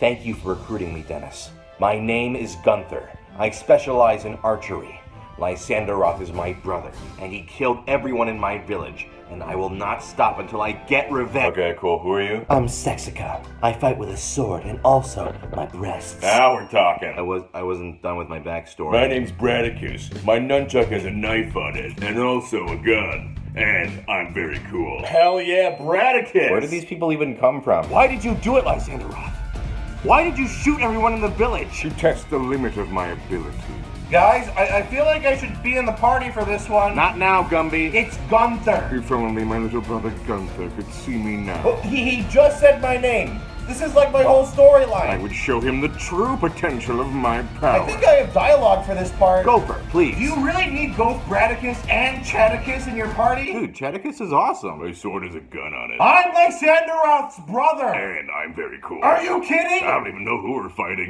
Thank you for recruiting me, Dennis. My name is Gunther. I specialize in archery. Lysanderoth is my brother, and he killed everyone in my village, and I will not stop until I get revenge. Okay, cool. Who are you? I'm Sexica. I fight with a sword and also my breasts. Now we're talking. I was I wasn't done with my backstory. My name's Bradicus. My nunchuck has a knife on it, and also a gun. And I'm very cool. Hell yeah, Bradicus! Where did these people even come from? Why did you do it, Lysanderoth? Why did you shoot everyone in the village? To test the limit of my ability. Guys, I, I feel like I should be in the party for this one. Not now, Gumby. It's Gunther. If only my little brother Gunther could see me now. Oh, he, he just said my name. This is like my whole storyline. I would show him the true potential of my power. I think I have dialogue for this part. Gopher, please. Do you really need both Bradicus and Chadicus in your party? Dude, Chadicus is awesome. My sword has a gun on it. I'm Lysanderoth's brother. And I'm very cool. Are you kidding? I don't even know who we're fighting.